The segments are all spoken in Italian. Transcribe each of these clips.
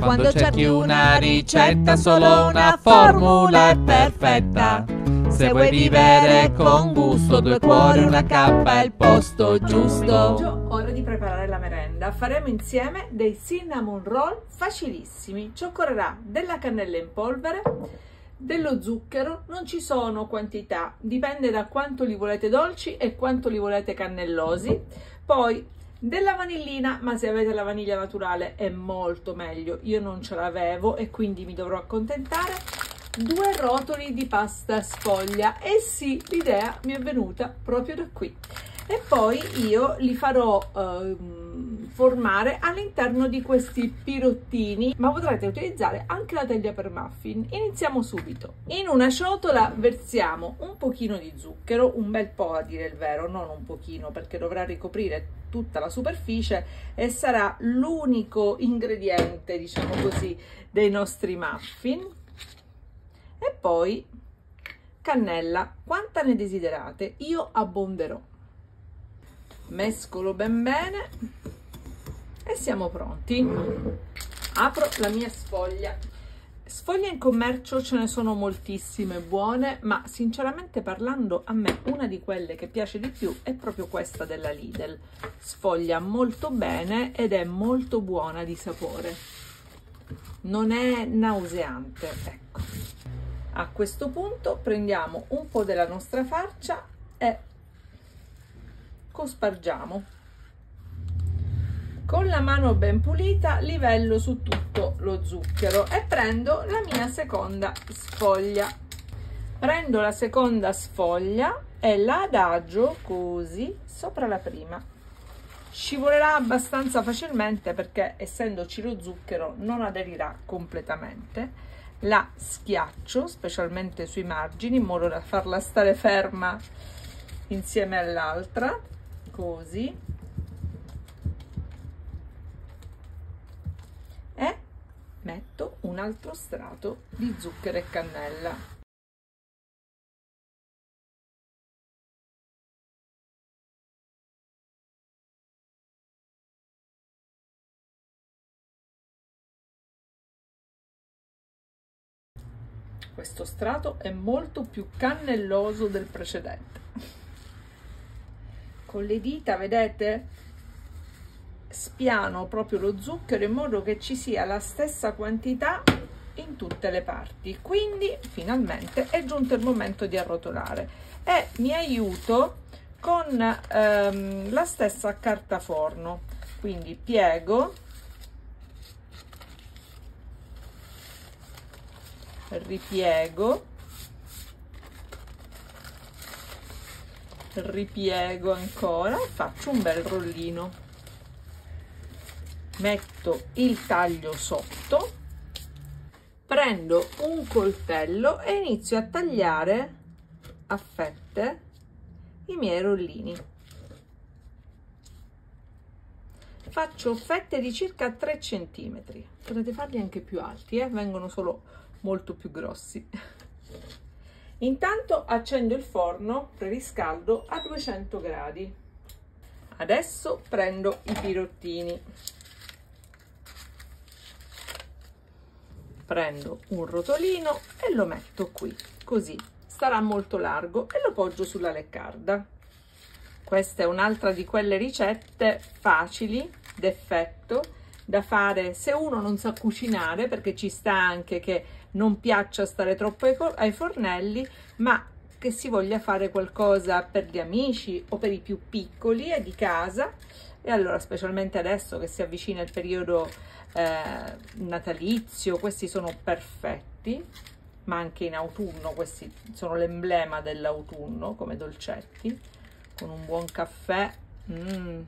Quando cerchi una ricetta, solo una formula è perfetta. Se vuoi vivere con gusto, due cuori, una cappa è il posto giusto. Ora di preparare la merenda. Faremo insieme dei cinnamon roll facilissimi. Ci occorrerà della cannella in polvere, dello zucchero, non ci sono quantità, dipende da quanto li volete dolci e quanto li volete cannellosi. Poi della vanillina, ma se avete la vaniglia naturale è molto meglio. Io non ce l'avevo e quindi mi dovrò accontentare. Due rotoli di pasta sfoglia e sì, l'idea mi è venuta proprio da qui. E poi io li farò eh, formare all'interno di questi pirottini, ma potrete utilizzare anche la teglia per muffin. Iniziamo subito. In una ciotola versiamo un pochino di zucchero, un bel po' a dire il vero, non un pochino perché dovrà ricoprire tutta la superficie e sarà l'unico ingrediente, diciamo così, dei nostri muffin. E poi cannella, quanta ne desiderate? Io abbonderò. Mescolo ben bene e siamo pronti. Apro la mia sfoglia Sfoglie in commercio ce ne sono moltissime buone, ma sinceramente parlando a me una di quelle che piace di più è proprio questa della Lidl. Sfoglia molto bene ed è molto buona di sapore. Non è nauseante, ecco. A questo punto prendiamo un po' della nostra farcia e cospargiamo con la mano ben pulita livello su tutto lo zucchero e prendo la mia seconda sfoglia. Prendo la seconda sfoglia e la adagio così sopra la prima. Scivolerà abbastanza facilmente perché essendoci lo zucchero non aderirà completamente. La schiaccio specialmente sui margini in modo da farla stare ferma insieme all'altra così metto un altro strato di zucchero e cannella. Questo strato è molto più cannelloso del precedente. Con le dita vedete spiano proprio lo zucchero in modo che ci sia la stessa quantità in tutte le parti. Quindi finalmente è giunto il momento di arrotolare. E mi aiuto con ehm, la stessa carta forno. Quindi piego. Ripiego. Ripiego ancora. E faccio un bel rollino metto il taglio sotto prendo un coltello e inizio a tagliare a fette i miei rollini. Faccio fette di circa 3 cm potete farli anche più alti eh? vengono solo molto più grossi. Intanto accendo il forno preriscaldo a 200 gradi. Adesso prendo i pirottini prendo un rotolino e lo metto qui così. Starà molto largo e lo poggio sulla leccarda. Questa è un'altra di quelle ricette facili d'effetto da fare se uno non sa cucinare perché ci sta anche che non piaccia stare troppo ai fornelli ma che si voglia fare qualcosa per gli amici o per i più piccoli e di casa e allora specialmente adesso che si avvicina il periodo eh, natalizio questi sono perfetti ma anche in autunno questi sono l'emblema dell'autunno come dolcetti con un buon caffè mm.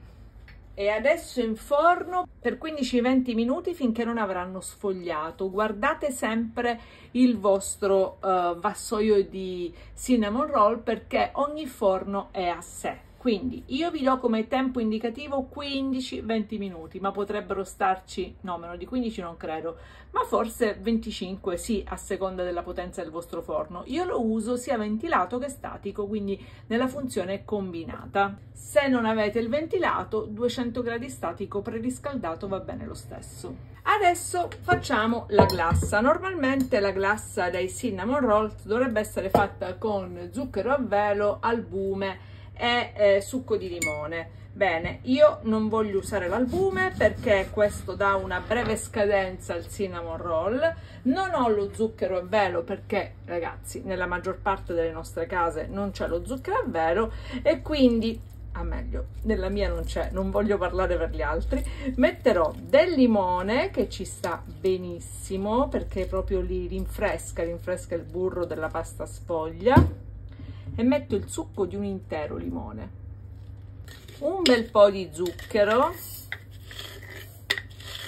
E adesso in forno per 15-20 minuti finché non avranno sfogliato. Guardate sempre il vostro uh, vassoio di cinnamon roll perché ogni forno è a sé Quindi io vi do come tempo indicativo 15-20 minuti, ma potrebbero starci, no, meno di 15 non credo, ma forse 25 sì, a seconda della potenza del vostro forno. Io lo uso sia ventilato che statico, quindi nella funzione combinata. Se non avete il ventilato, 200 gradi statico preriscaldato va bene lo stesso. Adesso facciamo la glassa. Normalmente la glassa dei cinnamon rolls dovrebbe essere fatta con zucchero a velo, albume e eh, succo di limone. Bene, io non voglio usare l'albume perché questo dà una breve scadenza al cinnamon roll. Non ho lo zucchero a velo perché, ragazzi, nella maggior parte delle nostre case non c'è lo zucchero a velo e quindi a meglio, nella mia non c'è, non voglio parlare per gli altri, metterò del limone che ci sta benissimo perché proprio li rinfresca, rinfresca il burro della pasta sfoglia e metto il succo di un intero limone, un bel po' di zucchero,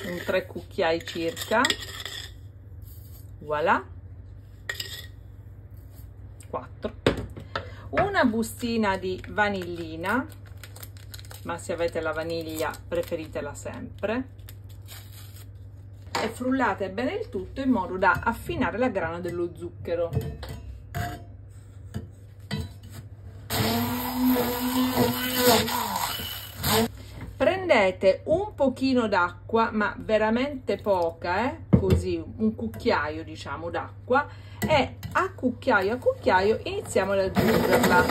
un 3 cucchiai circa, voilà, 4 una bustina di vanillina ma se avete la vaniglia preferitela sempre. E frullate bene il tutto in modo da affinare la grana dello zucchero prendete un pochino d'acqua ma veramente poca eh? così un cucchiaio diciamo d'acqua e a cucchiaio a cucchiaio iniziamo ad aggiungerla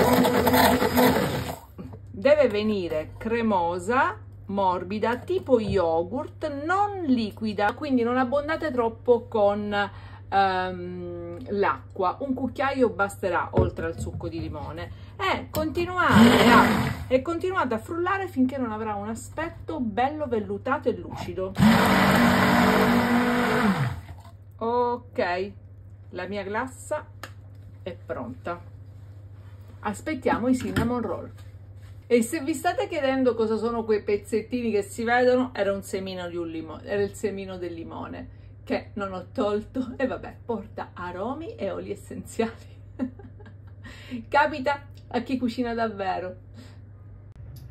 deve venire cremosa morbida tipo yogurt non liquida quindi non abbondate troppo con um, l'acqua. Un cucchiaio basterà oltre al succo di limone. E continuate, a, e continuate a frullare finché non avrà un aspetto bello vellutato e lucido. Ok la mia glassa è pronta. Aspettiamo i cinnamon roll. E se vi state chiedendo cosa sono quei pezzettini che si vedono era un semino di un limone era il semino del limone che non ho tolto e vabbè porta aromi e oli essenziali capita a chi cucina davvero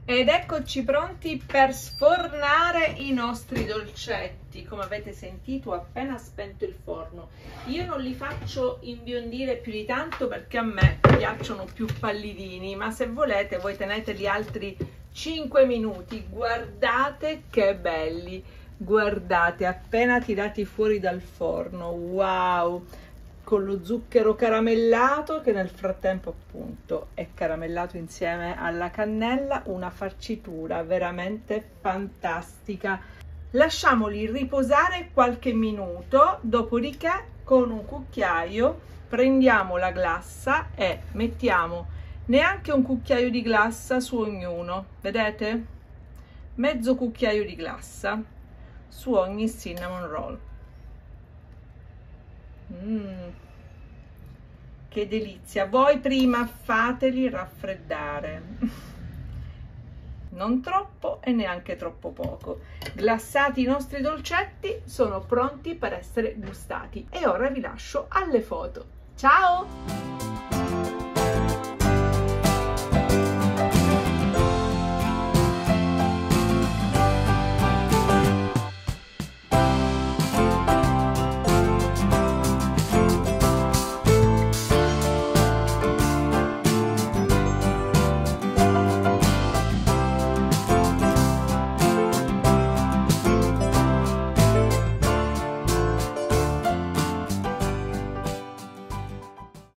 ed eccoci pronti per sfornare i nostri dolcetti. Come avete sentito ho appena spento il forno. Io non li faccio imbiondire più di tanto perché a me piacciono più pallidini, ma se volete voi teneteli altri 5 minuti. Guardate che belli! Guardate, appena tirati fuori dal forno. Wow! con lo zucchero caramellato che nel frattempo appunto è caramellato insieme alla cannella, una farcitura veramente fantastica. Lasciamoli riposare qualche minuto, dopodiché con un cucchiaio prendiamo la glassa e mettiamo neanche un cucchiaio di glassa su ognuno, vedete? Mezzo cucchiaio di glassa su ogni cinnamon roll. Mm, che delizia! Voi prima fateli raffreddare. non troppo e neanche troppo poco. Glassati i nostri dolcetti sono pronti per essere gustati e ora vi lascio alle foto. Ciao!